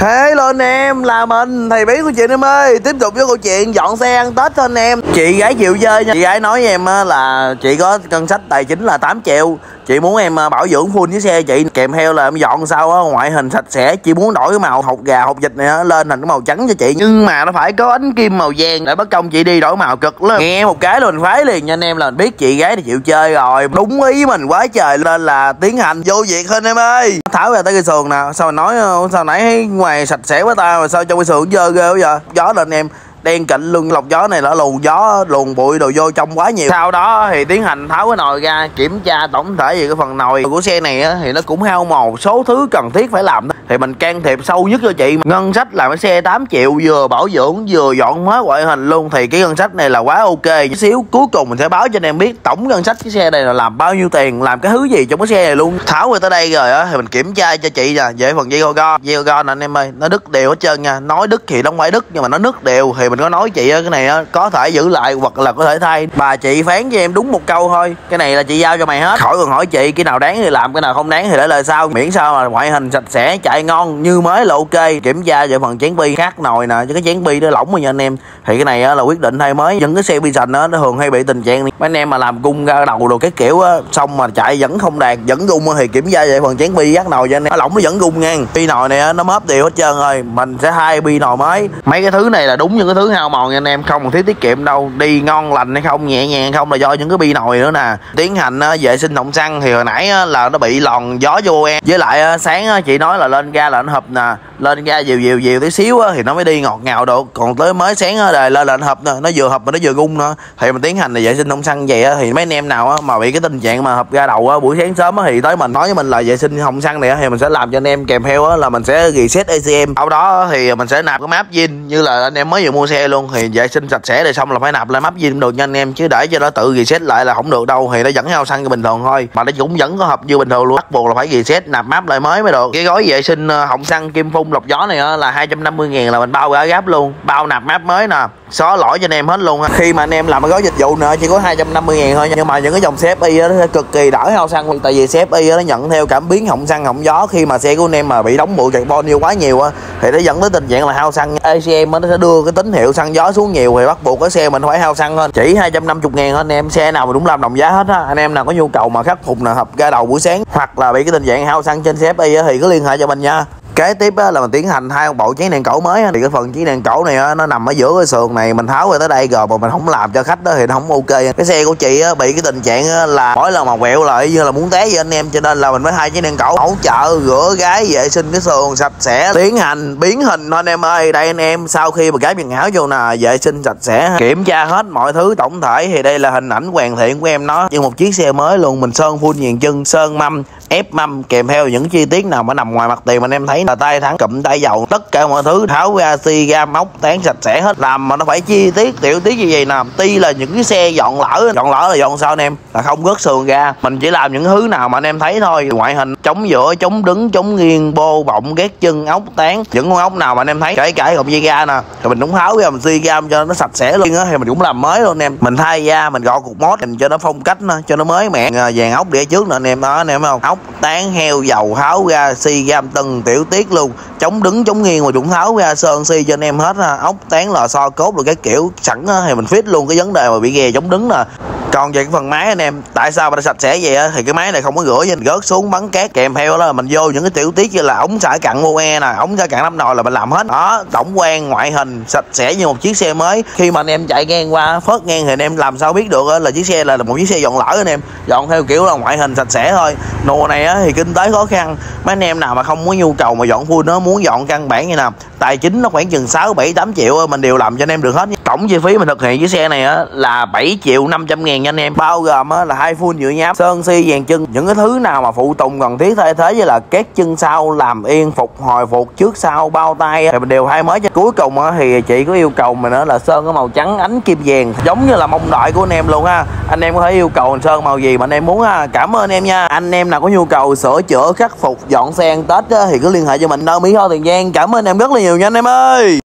Hello anh em, là mình, thầy bí của chị em ơi. Tiếp tục với câu chuyện dọn xe ăn Tết cho anh em. Chị gái chịu chơi nha. Chị gái nói với em là chị có cân sách tài chính là 8 triệu. Chị muốn em à, bảo dưỡng full với xe. Chị Kèm theo là em dọn sao á, ngoại hình sạch sẽ Chị muốn đổi cái màu hột gà, hột vịt này lên thành cái màu trắng cho chị. Nhưng mà nó phải có ánh kim màu vàng Để bất công chị đi đổi màu cực lắm. Nghe một cái là mình phái liền nha anh em là mình biết chị gái thì chịu chơi rồi. Đúng ý mình quá trời Nên là tiến hành vô việc hơn em ơi. Tháo ra tới cái sườn nè. Sao mà nói ờ, sao nãy ngoài sạch sẽ quá ta mà sao trong cái sườn dơ ghê quá vậy? Gió lên em đen cạnh luôn lọc gió này là luồn gió luồn bụi đồ vô trong quá nhiều. Sau đó thì tiến hành tháo cái nồi ra kiểm tra tổng thể về cái phần nồi của xe này á, thì nó cũng hao một số thứ cần thiết phải làm thì mình can thiệp sâu nhất cho chị. Ngân sách làm cái xe 8 triệu, vừa bảo dưỡng, vừa dọn hóa ngoại hình luôn. Thì cái ngân sách này là quá ok. Chút xíu, cuối cùng mình sẽ báo cho anh em biết tổng ngân sách cái xe này là làm bao nhiêu tiền, làm cái thứ gì trong cái xe này luôn. Tháo về tới đây rồi á, thì mình kiểm tra cho chị nè, về phần dây go. Dây go nè anh em ơi, nó đứt đều hết trơn nha. Nói đứt thì nó không phải đứt, nhưng mà nó nứt đều. Thì mình có nói chị á, cái này á, có thể giữ lại hoặc là có thể thay. Bà chị phán cho em đúng một câu thôi. Cái này là chị giao cho mày hết. Khỏi còn hỏi chị, cái nào đáng thì làm, cái nào không đáng thì để lời sau. Miễn sao mà ngoại hình sạch sẽ chạy ngon như mới là ok. Kiểm tra về phần chén bi khác nồi nè chứ cái chén bi nó lỏng rồi nha anh em. Thì cái này á là quyết định thay mới. Những cái xe bi sành á nó thường hay bị tình trạng mấy anh em mà làm cung ra đầu đồ cái kiểu á xong mà chạy vẫn không đạt vẫn gung thì kiểm tra về phần chén bi khác nồi cho anh em. Nó lỏng nó vẫn gung nha bi nồi này á nó mớp đều hết trơn rồi. Mình sẽ thay bi nồi mới. Mấy cái thứ này là đúng những cái thứ hao mòn nha anh em. Không thiết tiết kiệm đâu. Đi ngon lành hay không nhẹ nhàng hay không là do những cái bi nồi nữa nè. Tiến hành á, vệ sinh động xăng thì hồi nãy á, là nó bị lòn gió vô em. Với lại á, sáng á, chị nói là lên ga là nó hụp nè lên ga dìu dìu dìu tí xíu á, thì nó mới đi ngọt ngào được. Còn tới mới sáng á, đời lên là nó hụp nè nó vừa hụp mà nó vừa gung nữa. Thì mình tiến hành là vệ sinh không xăng vậy á, thì mấy anh em nào á, mà bị cái tình trạng mà hụp ga đầu á, buổi sáng sớm á, thì tới mình nói với mình là vệ sinh không xăng này á, thì mình sẽ làm cho anh em kèm theo á, là mình sẽ reset ACM sau đó thì mình sẽ nạp cái map zin như là anh em mới vừa mua xe luôn thì vệ sinh sạch sẽ rồi xong là phải nạp lại map zin được nha anh em chứ để cho nó tự reset lại là không được đâu thì nó vẫn hao xăng như bình thường thôi. Mà nó cũng vẫn có hộp như bình thường luôn bắt buộc là phải reset nạp map lại mới mới được. Cái gói vệ sinh Ờ, hồng hỏng xăng kim phun lọc gió này là 250 ngàn là mình bao gỡ gáp luôn, bao nạp map mới nè xóa lỗi cho anh em hết luôn khi mà anh em làm cái gói dịch vụ nữa, chỉ có 250 ngàn thôi, nhưng mà những cái dòng CFI Y nó cực kỳ đỡ hao xăng. Tại vì CFI Y nó nhận theo cảm biến hỏng xăng, hỏng gió. Khi mà xe của anh em mà bị đóng bụi carbon nhiều quá nhiều á, thì nó dẫn tới tình trạng là hao xăng. ACM nó sẽ đưa cái tín hiệu xăng gió xuống nhiều, thì bắt buộc cái xe mình phải hao xăng hơn. Chỉ 250 ngàn thôi, anh em. Xe nào mà đúng làm đồng giá hết á, anh em nào có nhu cầu mà khắc phục là hợp ga đầu buổi sáng, hoặc là bị cái tình trạng hao xăng trên xếp y thì cứ liên hệ cho mình nha kế tiếp á, là mình tiến hành hai con bộ chén đèn cổ mới á. thì cái phần chén đèn cổ này á, nó nằm ở giữa cái sườn này. Mình tháo về tới đây rồi mà mình không làm cho khách đó thì nó không ok. Cái xe của chị á, bị cái tình trạng á, là mỗi lần mà quẹo lại như là muốn té với anh em cho nên là mình mới hai chén đèn cổ. Hỗ trợ rửa gái vệ sinh cái sườn sạch sẽ. Tiến hành biến hình thôi anh em ơi. Đây anh em sau khi mà gái quần áo vô nè vệ sinh sạch sẽ kiểm tra hết mọi thứ tổng thể. Thì đây là hình ảnh hoàn thiện của em nó. Như một chiếc xe mới luôn. Mình sơn full nhàn chân sơn mâm ép mâm kèm theo những chi tiết nào mà nằm ngoài mặt tiền mà anh em thấy là tay thắng cụm tay dầu tất cả mọi thứ tháo ra xi ra, móc tán sạch sẽ hết. Làm mà nó phải chi tiết tiểu tiết như vậy nè. Tuy là những cái xe dọn lỡ dọn lỡ là dọn sao anh em? Là không rớt sườn ra. Mình chỉ làm những thứ nào mà anh em thấy thôi. Ngoại hình chống giữa chống đứng chống nghiêng bô bọng ghét chân ốc tán. Những con ốc nào mà anh em thấy kể cả gọng dây ga nè. Thì mình cũng tháo ra mình xi ra cho nó sạch sẽ luôn á thì mình cũng làm mới luôn anh em. Mình thay da mình gọt cục mốt mình cho nó phong cách nó cho nó mới mẻ. Ờ, Vàng ốc để trước nè anh em. Đó anh em không? Ốc tán heo, dầu tháo ra xi gam từng tiểu tiết luôn. Chống đứng, chống nghiêng mà cũng tháo ra sơn xi cho anh em hết ha. Ốc tán lò xo cốt rồi cái kiểu, sẵn thì mình fit luôn cái vấn đề mà bị ghè chống đứng nè còn về cái phần máy anh em, tại sao mà nó sạch sẽ vậy á? Thì cái máy này không có rửa nên gớt xuống, bắn cát kèm theo đó là mình vô những cái tiểu tiết như là ống xả cặn mô e nè, ống xả cặn nắp nồi là mình làm hết. Đó, tổng quan, ngoại hình, sạch sẽ như một chiếc xe mới. Khi mà anh em chạy ngang qua, phớt ngang thì anh em làm sao biết được á, là chiếc xe là một chiếc xe dọn lỡ anh em. Dọn theo kiểu là ngoại hình sạch sẽ thôi. Nô này á thì kinh tế khó khăn. Mấy anh em nào mà không có nhu cầu mà dọn full nó muốn dọn căn bản như nào, tài chính nó khoảng chừng 6 7 8 triệu mình đều làm cho anh em được hết tổng chi phí mình thực hiện chiếc xe này á là 7 triệu 500 ngàn nha anh em. Bao gồm á là hai full nhựa nháp sơn xi dàn chân. Những cái thứ nào mà phụ tùng cần thiết thay thế như là két chân sau làm yên phục hồi phục trước sau bao tay á, thì mình đều thay mới cho. Cuối cùng á thì chị có yêu cầu mình nữa là sơn cái màu trắng ánh kim vàng. Giống như là mong đợi của anh em luôn ha anh em có thể yêu cầu sơn màu gì mà anh em muốn ha cảm ơn em nha. Anh em nào có nhu cầu sửa chữa khắc phục dọn xe ăn tết á, thì cứ liên hệ cho mình. Đâu mỹ tho tiền giang. Cảm ơn em rất là nhiều nha anh em ơi.